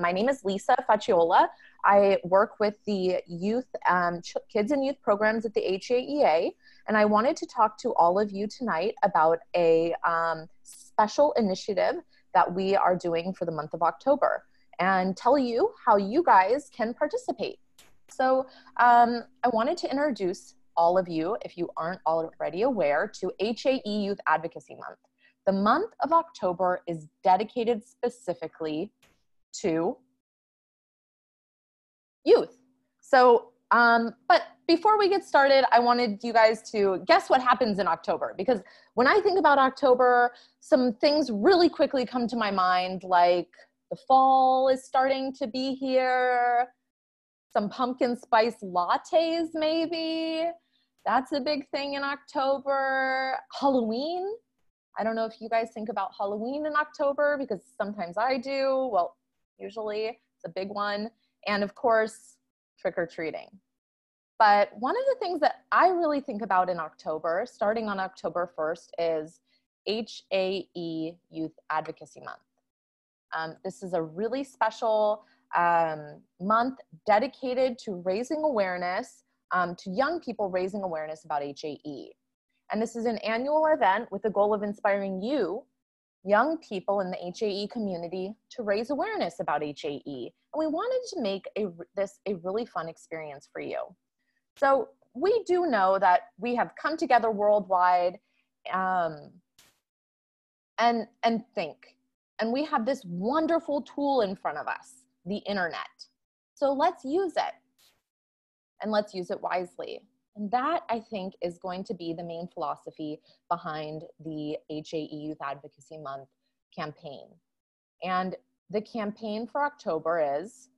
My name is Lisa Facciola. I work with the youth, um, ch- kids and youth programs at the HAEA, and I wanted to talk to all of you tonight about a um, special initiative that we are doing for the month of October and tell you how you guys can participate. So, um, I wanted to introduce all of you, if you aren't already aware, to HAE Youth Advocacy Month. The month of October is dedicated specifically to youth. So, um, but before we get started, I wanted you guys to guess what happens in October because when I think about October, some things really quickly come to my mind like the fall is starting to be here, some pumpkin spice lattes, maybe. That's a big thing in October. Halloween. I don't know if you guys think about Halloween in October because sometimes I do. Well, usually it's a big one. And of course, trick or treating. But one of the things that I really think about in October, starting on October 1st, is HAE Youth Advocacy Month. Um, this is a really special um, month dedicated to raising awareness, um, to young people raising awareness about HAE. And this is an annual event with the goal of inspiring you, young people in the HAE community, to raise awareness about HAE. And we wanted to make a, this a really fun experience for you. So we do know that we have come together worldwide um, and, and think. And we have this wonderful tool in front of us, the internet. So let's use it. And let's use it wisely. And that, I think, is going to be the main philosophy behind the HAE Youth Advocacy Month campaign. And the campaign for October is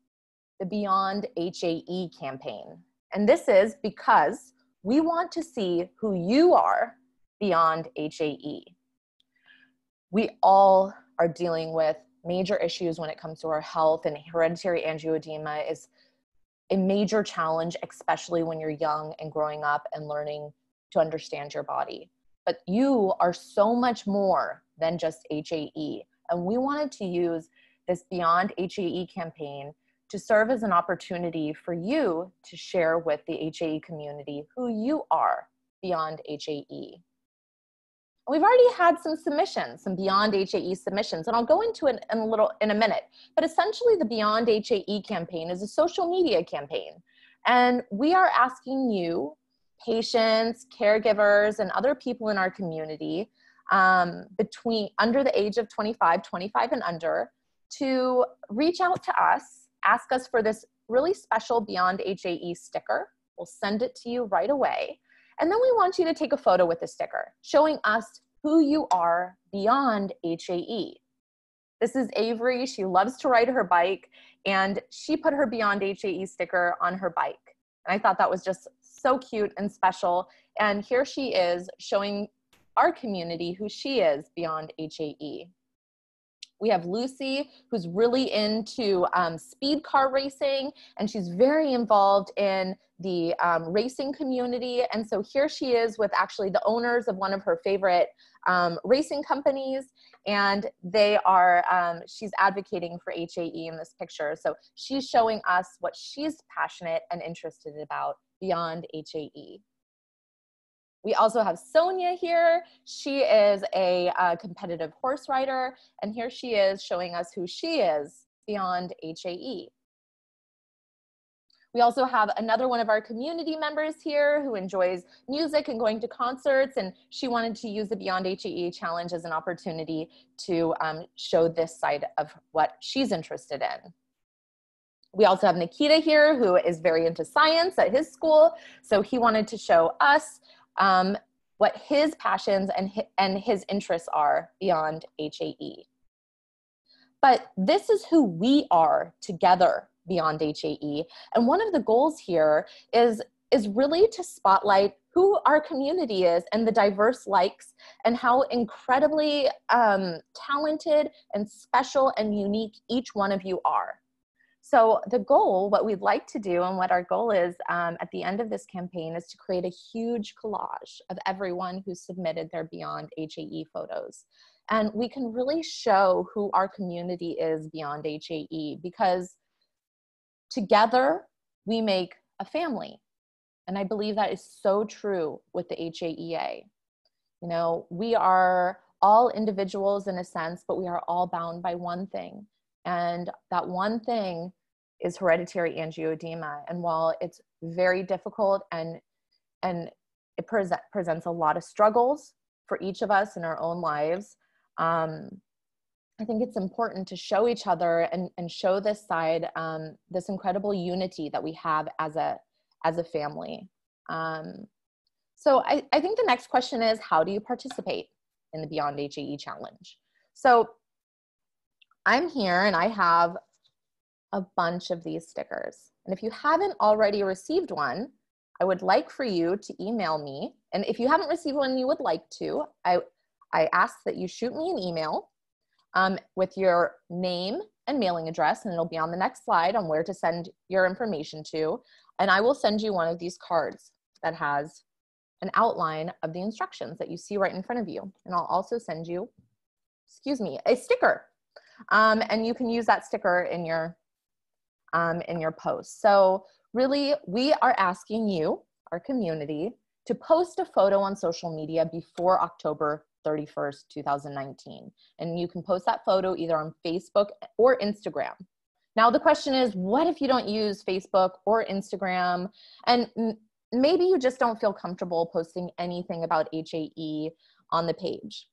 the Beyond HAE campaign. And this is because we want to see who you are beyond HAE. We all are dealing with major issues when it comes to our health, and hereditary angioedema is a major challenge, especially when you're young and growing up and learning to understand your body. But you are so much more than just HAE. And we wanted to use this Beyond HAE campaign to serve as an opportunity for you to share with the HAE community who you are beyond HAE. We've already had some submissions, some Beyond HAE submissions, and I'll go into it in a little in a minute. But essentially, the Beyond HAE campaign is a social media campaign, and we are asking you, patients, caregivers, and other people in our community, um, between under the age of 25, 25 and under, to reach out to us, ask us for this really special Beyond HAE sticker. We'll send it to you right away. And then we want you to take a photo with the sticker showing us who you are beyond HAE. This is Avery. She loves to ride her bike, and she put her Beyond HAE sticker on her bike. And I thought that was just so cute and special. And here she is showing our community who she is beyond HAE. We have Lucy, who's really into um, speed car racing, and she's very involved in the um, racing community. And so here she is with actually the owners of one of her favorite um, racing companies, and they are, um, she's advocating for HAE in this picture. So she's showing us what she's passionate and interested about beyond HAE. We also have Sonia here. She is a uh, competitive horse rider, and here she is showing us who she is beyond HAE. We also have another one of our community members here who enjoys music and going to concerts, and she wanted to use the Beyond HAE Challenge as an opportunity to um, show this side of what she's interested in. We also have Nikita here, who is very into science at his school, so he wanted to show us um, what his passions and his, and his interests are beyond HAE. But this is who we are together beyond HAE. And one of the goals here is, is really to spotlight who our community is and the diverse likes and how incredibly um, talented and special and unique each one of you are. So the goal, what we'd like to do and what our goal is um, at the end of this campaign is to create a huge collage of everyone who submitted their Beyond HAE photos. and we can really show who our community is beyond HAE because together we make a family. And I believe that is so true with the HAEA. You know, we are all individuals in a sense, but we are all bound by one thing. And that one thing is hereditary angioedema. And while it's very difficult and and it pre- presents a lot of struggles for each of us in our own lives, um, I think it's important to show each other and, and show this side, um, this incredible unity that we have as a as a family. Um, so I, I think the next question is, how do you participate in the Beyond HAE Challenge? So I'm here and I have a bunch of these stickers. And if you haven't already received one, I would like for you to email me. And if you haven't received one you would like to, I, I ask that you shoot me an email um, with your name and mailing address, and it'll be on the next slide on where to send your information to. And I will send you one of these cards that has an outline of the instructions that you see right in front of you. And I'll also send you, excuse me, a sticker. Um, and you can use that sticker in your, um, in your post. So really, we are asking you, our community, to post a photo on social media before October 31st, 2019. And you can post that photo either on Facebook or Instagram. Now, the question is what if you don't use Facebook or Instagram? And maybe you just don't feel comfortable posting anything about HAE on the page,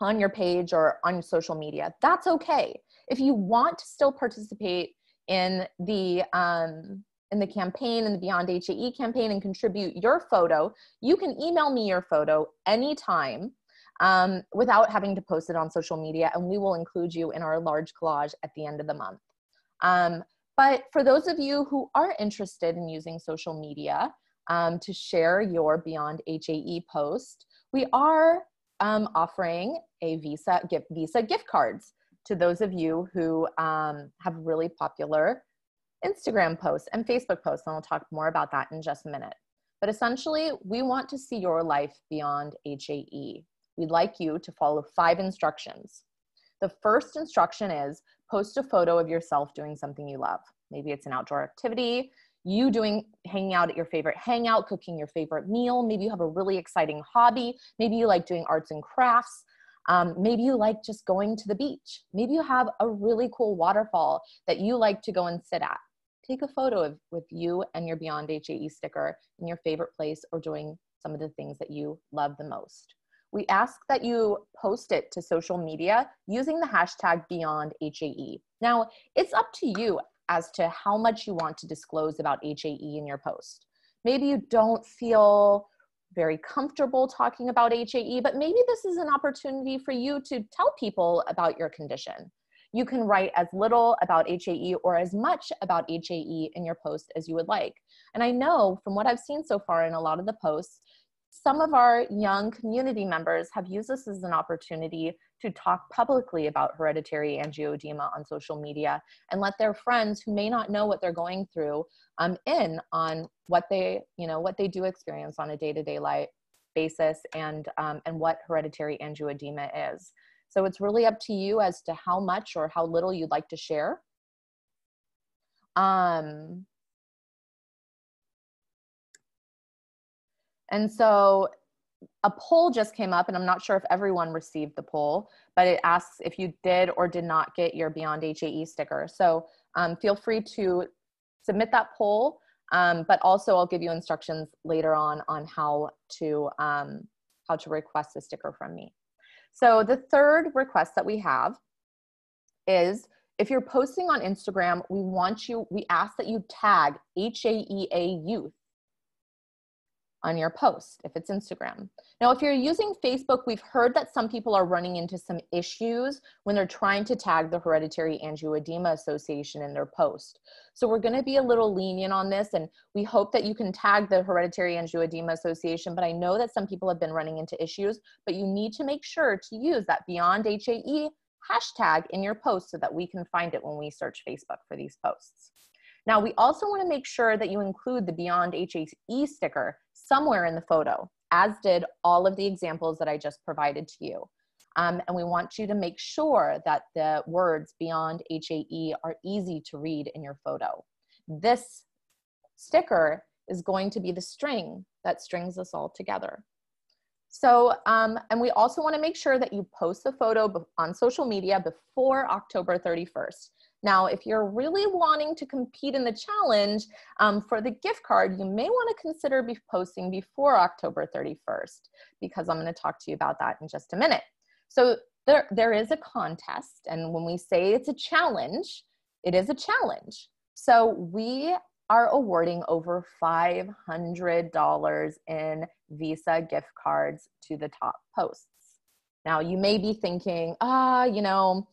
on your page or on social media. That's okay. If you want to still participate in the um, in the campaign in the Beyond HAE campaign and contribute your photo, you can email me your photo anytime um, without having to post it on social media, and we will include you in our large collage at the end of the month. Um, but for those of you who are interested in using social media um, to share your Beyond HAE post, we are um, offering a Visa gift, Visa gift cards to those of you who um, have really popular Instagram posts and Facebook posts, and I'll talk more about that in just a minute. But essentially, we want to see your life beyond HAE. We'd like you to follow five instructions. The first instruction is post a photo of yourself doing something you love. Maybe it's an outdoor activity, you doing hanging out at your favorite hangout, cooking your favorite meal. Maybe you have a really exciting hobby. Maybe you like doing arts and crafts. Um, maybe you like just going to the beach. Maybe you have a really cool waterfall that you like to go and sit at take a photo of with you and your Beyond HAE sticker in your favorite place or doing some of the things that you love the most. We ask that you post it to social media using the hashtag Beyond HAE. Now, it's up to you as to how much you want to disclose about HAE in your post. Maybe you don't feel very comfortable talking about HAE, but maybe this is an opportunity for you to tell people about your condition. You can write as little about HAE or as much about HAE in your post as you would like. And I know from what I've seen so far in a lot of the posts, some of our young community members have used this as an opportunity to talk publicly about hereditary angioedema on social media and let their friends who may not know what they're going through um, in on what they you know what they do experience on a day-to-day life basis and um, and what hereditary angioedema is so it's really up to you as to how much or how little you'd like to share. Um, and so a poll just came up, and I'm not sure if everyone received the poll, but it asks if you did or did not get your Beyond HAE sticker. So um, feel free to submit that poll, um, but also I'll give you instructions later on on how to um, how to request a sticker from me. So the third request that we have is if you're posting on Instagram, we want you, we ask that you tag HAEA youth on your post if it's Instagram. Now, if you're using Facebook, we've heard that some people are running into some issues when they're trying to tag the Hereditary Angioedema Association in their post. So we're going to be a little lenient on this, and we hope that you can tag the Hereditary Angioedema Association. But I know that some people have been running into issues, but you need to make sure to use that Beyond HAE hashtag in your post so that we can find it when we search Facebook for these posts. Now, we also want to make sure that you include the Beyond HAE sticker somewhere in the photo, as did all of the examples that I just provided to you. Um, and we want you to make sure that the words beyond HAE are easy to read in your photo. This sticker is going to be the string that strings us all together. So, um, and we also want to make sure that you post the photo on social media before October 31st. Now, if you're really wanting to compete in the challenge um, for the gift card, you may want to consider be posting before October 31st because I'm going to talk to you about that in just a minute. So there, there is a contest, and when we say it's a challenge, it is a challenge. So we are awarding over $500 in Visa gift cards to the top posts. Now, you may be thinking, ah, you know,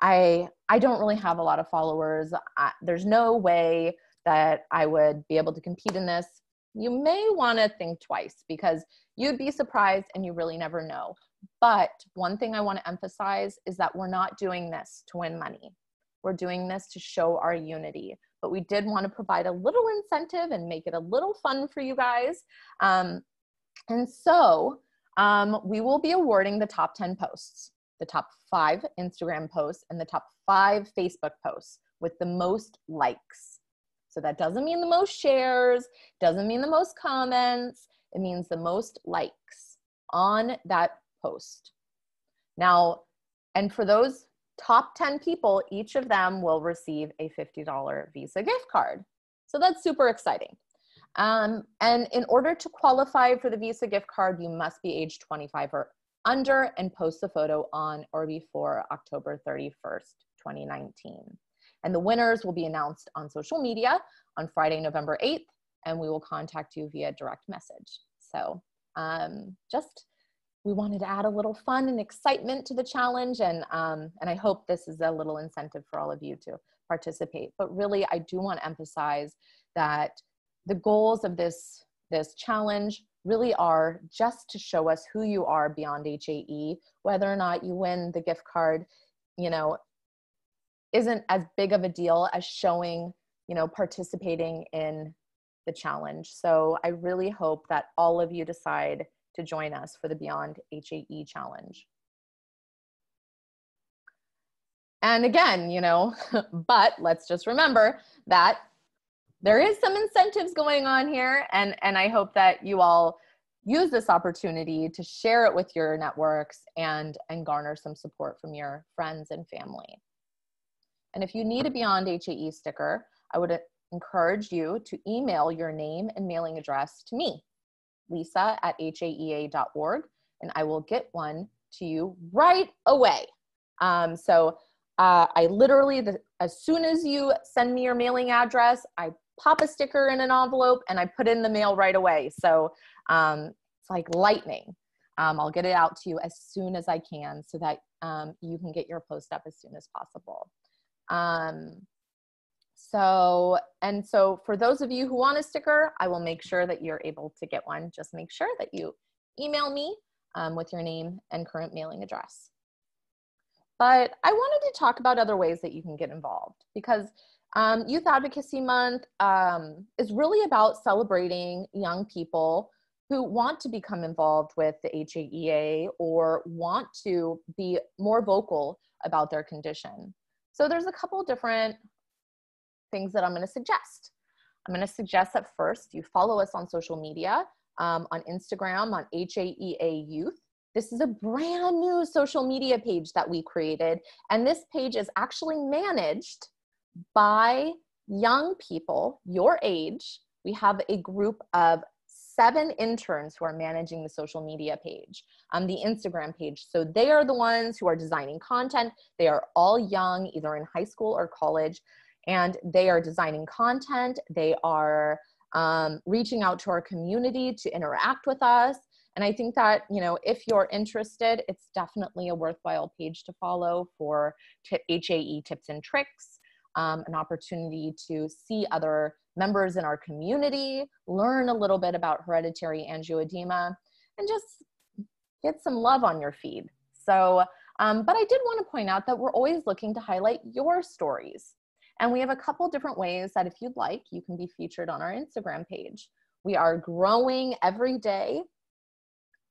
I I don't really have a lot of followers. I, there's no way that I would be able to compete in this. You may want to think twice because you'd be surprised and you really never know. But one thing I want to emphasize is that we're not doing this to win money. We're doing this to show our unity. But we did want to provide a little incentive and make it a little fun for you guys. Um, and so um, we will be awarding the top 10 posts, the top five Instagram posts, and the top five Facebook posts with the most likes. So that doesn't mean the most shares, doesn't mean the most comments, it means the most likes on that post. Now, and for those top 10 people, each of them will receive a $50 Visa gift card. So that's super exciting. Um, and in order to qualify for the Visa gift card, you must be age 25 or under and post the photo on or before October 31st, 2019. And the winners will be announced on social media on Friday, November 8th, and we will contact you via direct message. So um, just we wanted to add a little fun and excitement to the challenge, and um, and I hope this is a little incentive for all of you to participate. But really, I do want to emphasize that the goals of this this challenge really are just to show us who you are beyond HAE. Whether or not you win the gift card, you know, isn't as big of a deal as showing, you know, participating in the challenge. So I really hope that all of you decide to join us for the Beyond HAE challenge. And again, you know, but let's just remember that there is some incentives going on here and and i hope that you all use this opportunity to share it with your networks and and garner some support from your friends and family. And if you need a beyond hae sticker i would encourage you to email your name and mailing address to me lisa at haea.org and i will get one to you right away. Um, so uh, I literally, the, as soon as you send me your mailing address, I pop a sticker in an envelope and I put it in the mail right away. So um, it's like lightning. Um, I'll get it out to you as soon as I can so that um, you can get your post up as soon as possible. Um, so, and so for those of you who want a sticker, I will make sure that you're able to get one. Just make sure that you email me um, with your name and current mailing address. But I wanted to talk about other ways that you can get involved because um, Youth Advocacy Month um, is really about celebrating young people who want to become involved with the HAEA or want to be more vocal about their condition. So there's a couple different things that I'm going to suggest. I'm going to suggest that first you follow us on social media, um, on Instagram, on HAEA Youth. This is a brand new social media page that we created, and this page is actually managed by young people your age. We have a group of seven interns who are managing the social media page, um, the Instagram page. So they are the ones who are designing content. They are all young, either in high school or college, and they are designing content. They are um, reaching out to our community to interact with us. And I think that, you know, if you're interested, it's definitely a worthwhile page to follow for HAE tips and tricks um, an opportunity to see other members in our community, learn a little bit about hereditary angioedema, and just get some love on your feed. So, um, but I did want to point out that we're always looking to highlight your stories. And we have a couple different ways that if you'd like, you can be featured on our Instagram page. We are growing every day.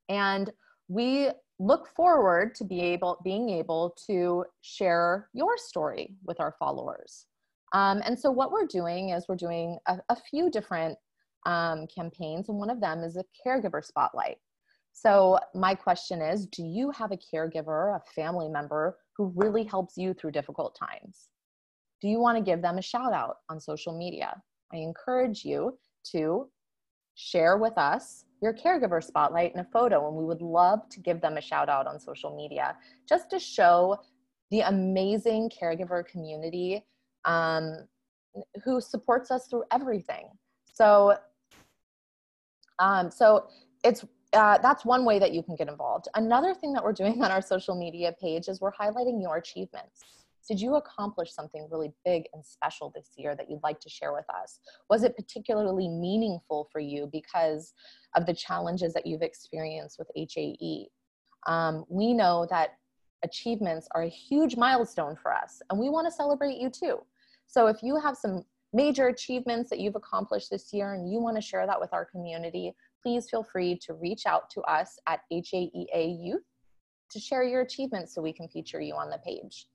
And we look forward to be able being able to share your story with our followers. Um, and so what we're doing is we're doing a, a few different um, campaigns and one of them is a caregiver spotlight. So my question is do you have a caregiver a family member who really helps you through difficult times? Do you want to give them a shout out on social media? I encourage you to share with us your caregiver spotlight in a photo and we would love to give them a shout out on social media just to show the amazing caregiver community um, who supports us through everything. So um, so it's uh, that's one way that you can get involved. Another thing that we're doing on our social media page is we're highlighting your achievements did you accomplish something really big and special this year that you'd like to share with us? Was it particularly meaningful for you because of the challenges that you've experienced with HAE? Um, we know that achievements are a huge milestone for us, and we want to celebrate you too. So if you have some major achievements that you've accomplished this year and you want to share that with our community, please feel free to reach out to us at HAEA Youth to share your achievements so we can feature you on the page.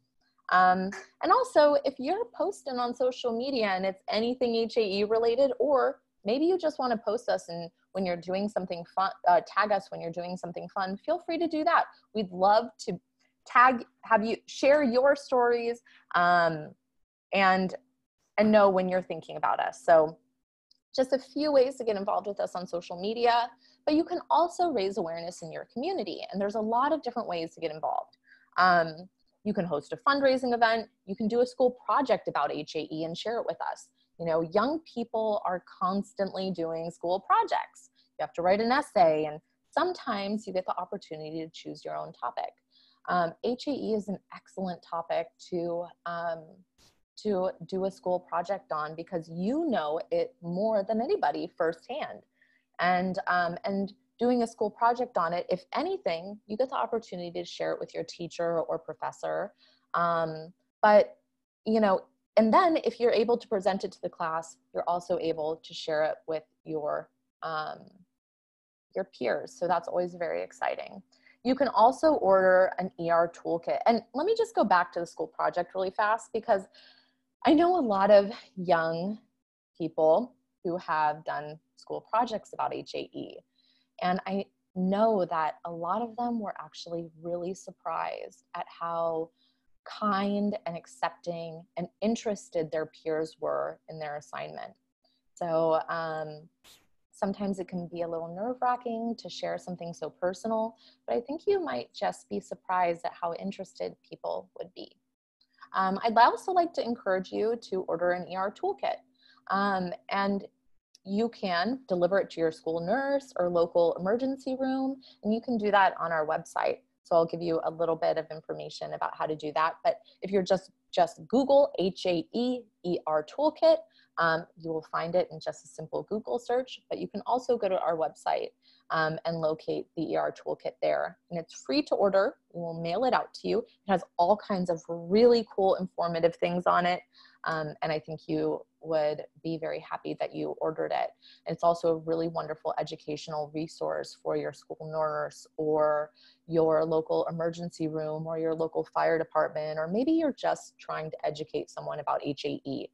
Um, and also, if you're posting on social media and it's anything HAE related, or maybe you just want to post us and when you're doing something fun, uh, tag us when you're doing something fun, feel free to do that. We'd love to tag, have you share your stories um, and, and know when you're thinking about us. So just a few ways to get involved with us on social media, but you can also raise awareness in your community. And there's a lot of different ways to get involved. Um, you can host a fundraising event. You can do a school project about HAE and share it with us. You know, young people are constantly doing school projects. You have to write an essay, and sometimes you get the opportunity to choose your own topic. Um, HAE is an excellent topic to um, to do a school project on because you know it more than anybody firsthand, and um, and doing a school project on it, if anything, you get the opportunity to share it with your teacher or professor. Um, but, you know, and then if you're able to present it to the class, you're also able to share it with your, um, your peers. So that's always very exciting. You can also order an ER toolkit. And let me just go back to the school project really fast because I know a lot of young people who have done school projects about HAE. And I know that a lot of them were actually really surprised at how kind and accepting and interested their peers were in their assignment. So um, sometimes it can be a little nerve wracking to share something so personal, but I think you might just be surprised at how interested people would be. Um, I'd also like to encourage you to order an ER toolkit. Um, and you can deliver it to your school nurse or local emergency room, and you can do that on our website. So I'll give you a little bit of information about how to do that. But if you're just just Google H-A-E-E-R toolkit, um, you will find it in just a simple Google search. But you can also go to our website um, and locate the ER toolkit there. And it's free to order. We will mail it out to you. It has all kinds of really cool, informative things on it. Um, and I think you would be very happy that you ordered it. It's also a really wonderful educational resource for your school nurse or your local emergency room or your local fire department, or maybe you're just trying to educate someone about HAE.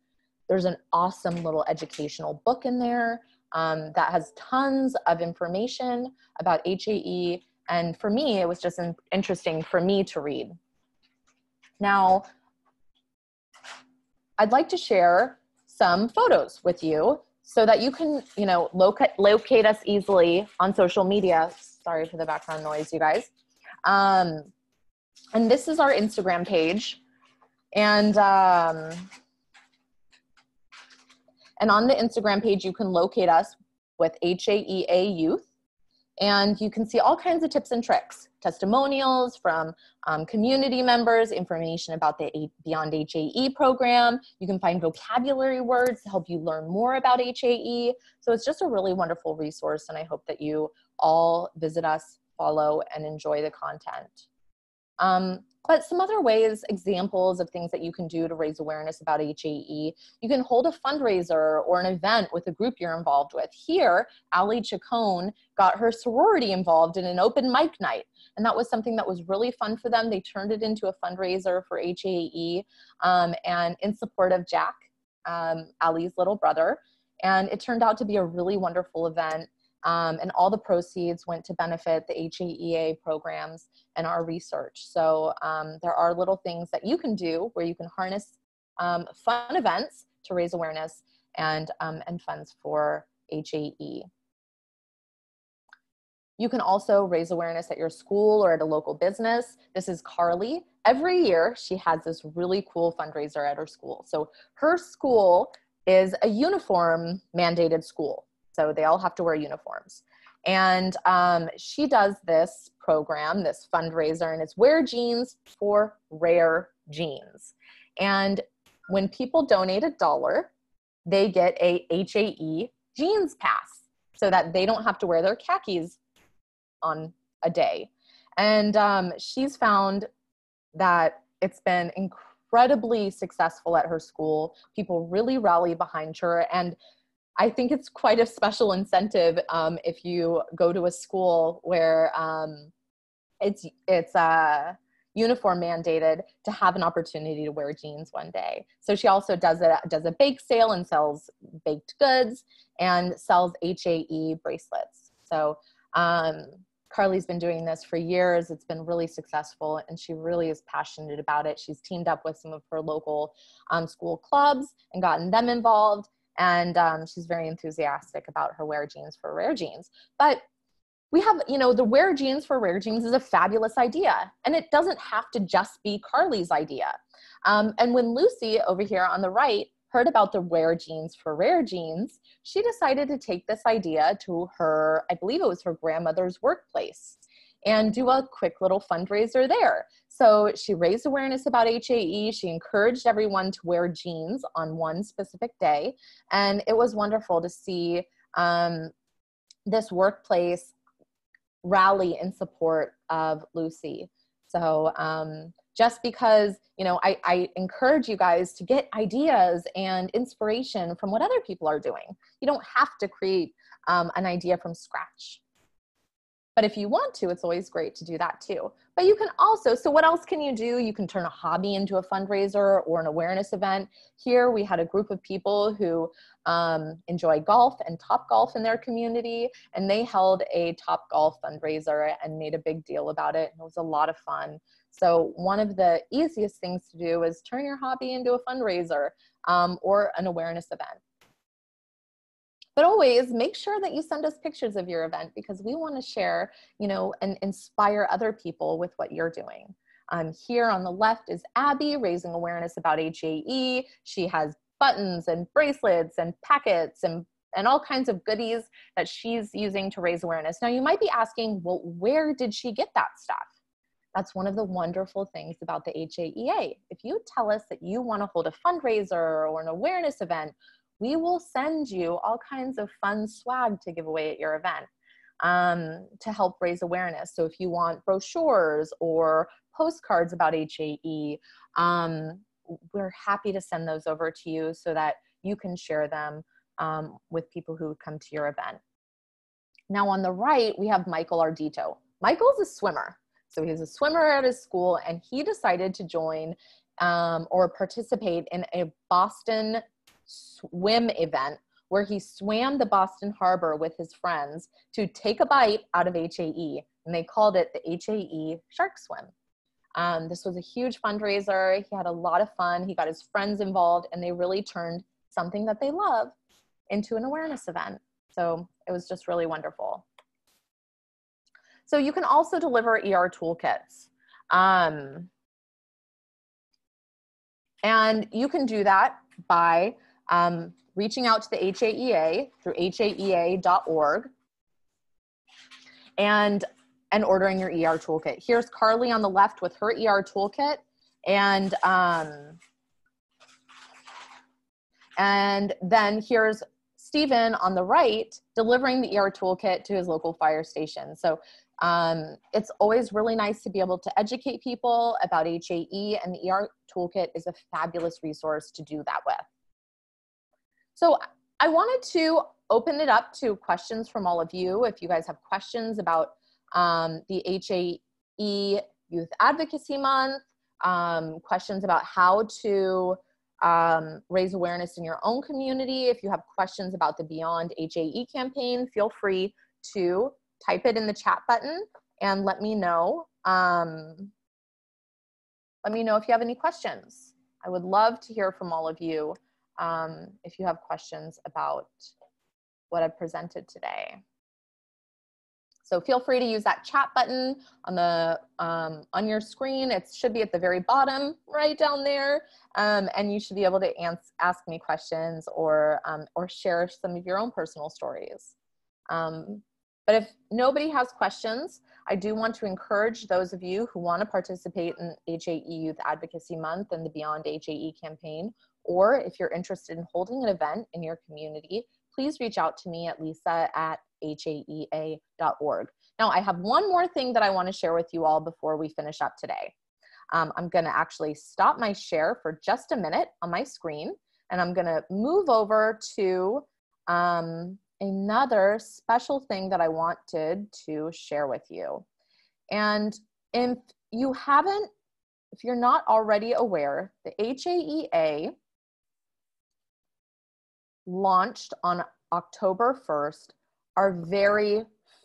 There's an awesome little educational book in there um, that has tons of information about HAE. And for me, it was just interesting for me to read. Now, I'd like to share some photos with you so that you can, you know, locate, locate us easily on social media. Sorry for the background noise, you guys. Um, and this is our Instagram page. And, um, and on the Instagram page, you can locate us with HAEA Youth. And you can see all kinds of tips and tricks testimonials from um, community members, information about the Beyond HAE program. You can find vocabulary words to help you learn more about HAE. So it's just a really wonderful resource, and I hope that you all visit us, follow, and enjoy the content. Um, but some other ways, examples of things that you can do to raise awareness about HAE. You can hold a fundraiser or an event with a group you're involved with. Here, Ali Chacon got her sorority involved in an open mic night. And that was something that was really fun for them. They turned it into a fundraiser for HAE um, and in support of Jack, um, Ali's little brother. And it turned out to be a really wonderful event. Um, and all the proceeds went to benefit the HAEA programs and our research. So um, there are little things that you can do where you can harness um, fun events to raise awareness and, um, and funds for HAE. You can also raise awareness at your school or at a local business. This is Carly. Every year, she has this really cool fundraiser at her school. So her school is a uniform mandated school. So they all have to wear uniforms. And um, she does this program, this fundraiser, and it's Wear Jeans for Rare Genes. And when people donate a dollar, they get a HAE jeans pass so that they don't have to wear their khakis on a day. And um, she's found that it's been incredibly successful at her school. People really rally behind her. And I think it's quite a special incentive um, if you go to a school where um, it's it's uh, uniform mandated to have an opportunity to wear jeans one day. So she also does a does a bake sale and sells baked goods and sells HAE bracelets. So um, Carly's been doing this for years. It's been really successful, and she really is passionate about it. She's teamed up with some of her local um, school clubs and gotten them involved and um, she's very enthusiastic about her wear jeans for rare genes. But we have you know the wear jeans for rare genes is a fabulous idea. And it doesn't have to just be carly's idea. Um, and when lucy over here on the right heard about the wear jeans for rare genes she decided to take this idea to her i believe it was her grandmother's workplace and do a quick little fundraiser there. So she raised awareness about HAE. She encouraged everyone to wear jeans on one specific day. And it was wonderful to see um, this workplace rally in support of Lucy. So um, just because, you know, I, I encourage you guys to get ideas and inspiration from what other people are doing. You don't have to create um, an idea from scratch. But if you want to, it's always great to do that too. But you can also, so what else can you do? You can turn a hobby into a fundraiser or an awareness event. Here we had a group of people who um, enjoy golf and top golf in their community, and they held a top golf fundraiser and made a big deal about it. It was a lot of fun. So one of the easiest things to do is turn your hobby into a fundraiser um, or an awareness event. But always make sure that you send us pictures of your event because we want to share, you know, and inspire other people with what you're doing. Um, here on the left is Abby raising awareness about HAE. She has buttons and bracelets and packets and and all kinds of goodies that she's using to raise awareness. Now, you might be asking, well, where did she get that stuff? That's one of the wonderful things about the HAEA. If you tell us that you want to hold a fundraiser or an awareness event, we will send you all kinds of fun swag to give away at your event um, to help raise awareness. So if you want brochures or postcards about HAE, um, we're happy to send those over to you so that you can share them um, with people who come to your event. Now on the right, we have Michael Ardito. Michael's a swimmer. So he's a swimmer at his school and he decided to join um, or participate in a Boston swim event where he swam the Boston Harbor with his friends to take a bite out of HAE, and they called it the HAE Shark Swim. Um, this was a huge fundraiser. He had a lot of fun. He got his friends involved, and they really turned something that they love into an awareness event. So it was just really wonderful. So you can also deliver ER toolkits. Um, and you can do that by um, reaching out to the HAEA through haea.org and and ordering your ER toolkit. Here's Carly on the left with her ER toolkit and um, and then here's Stephen on the right delivering the ER toolkit to his local fire station. So Um, it's always really nice to be able to educate people about HAE, and the ER Toolkit is a fabulous resource to do that with. So I wanted to open it up to questions from all of you. If you guys have questions about um, the HAE Youth Advocacy Month, um, questions about how to um, raise awareness in your own community. If you have questions about the Beyond HAE campaign, feel free to type it in the chat button and let me know. Um, let me know if you have any questions. I would love to hear from all of you um, if you have questions about what I've presented today. So feel free to use that chat button on the um, on your screen. It should be at the very bottom, right down there, um, and you should be able to ans- ask me questions or um, or share some of your own personal stories. Um, but if nobody has questions, I do want to encourage those of you who want to participate in HAE Youth Advocacy Month and the Beyond HAE campaign, or if you're interested in holding an event in your community, please reach out to me at lisa at haea.org. Now, I have one more thing that I want to share with you all before we finish up today. Um, I'm going to actually stop my share for just a minute on my screen, and I'm going to move over to um, another special thing that I wanted to share with you. And if you haven't, if you're not already aware, the HAEA launched on October 1st our very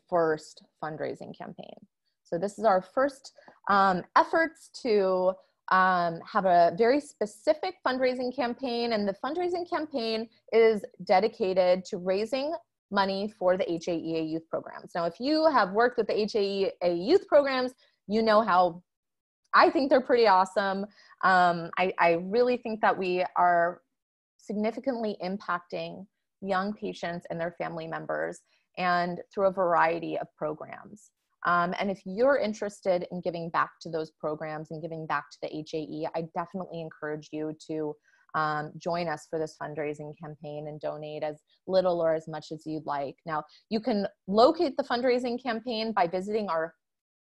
first fundraising campaign. So this is our first um, efforts to um, have a very specific fundraising campaign, and the fundraising campaign is dedicated to raising money for the HAEA youth programs. Now, if you have worked with the HAEA youth programs, you know how I think they're pretty awesome. Um, I, I really think that we are significantly impacting young patients and their family members and through a variety of programs. Um, and if you're interested in giving back to those programs and giving back to the HAE, I definitely encourage you to um, join us for this fundraising campaign and donate as little or as much as you'd like. Now, you can locate the fundraising campaign by visiting our,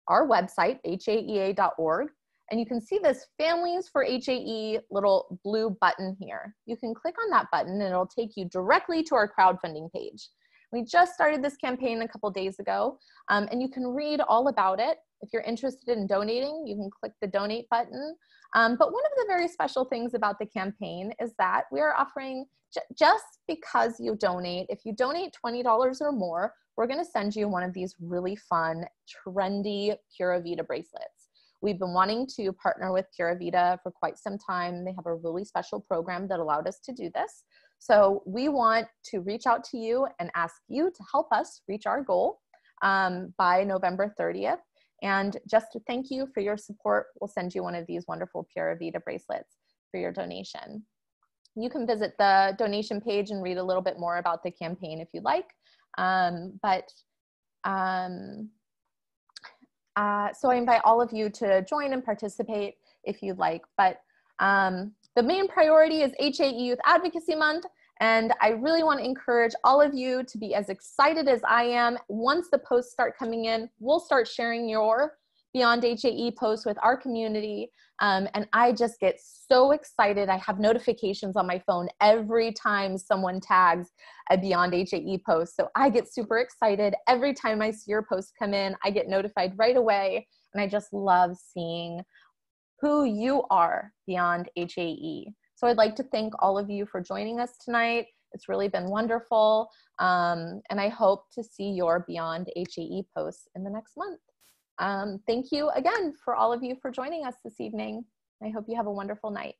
our website, haea.org, and you can see this Families for HAE little blue button here. You can click on that button and it'll take you directly to our crowdfunding page. We just started this campaign a couple days ago, um, and you can read all about it. If you're interested in donating, you can click the donate button. Um, but one of the very special things about the campaign is that we are offering, just because you donate, if you donate $20 or more, we're gonna send you one of these really fun, trendy Pura Vida bracelets. We've been wanting to partner with Pura Vida for quite some time. They have a really special program that allowed us to do this. So we want to reach out to you and ask you to help us reach our goal um, by November 30th. And just to thank you for your support, we'll send you one of these wonderful Pura Vida bracelets for your donation. You can visit the donation page and read a little bit more about the campaign if you'd like. Um, but um, uh, so I invite all of you to join and participate if you'd like. But um, the main priority is HAE Youth Advocacy Month, and I really want to encourage all of you to be as excited as I am. Once the posts start coming in, we'll start sharing your Beyond HAE posts with our community. Um, and I just get so excited. I have notifications on my phone every time someone tags a Beyond HAE post. So I get super excited every time I see your posts come in. I get notified right away. And I just love seeing who you are beyond HAE. So I'd like to thank all of you for joining us tonight. It's really been wonderful. Um, and I hope to see your Beyond HAE posts in the next month. Um, thank you again for all of you for joining us this evening. I hope you have a wonderful night.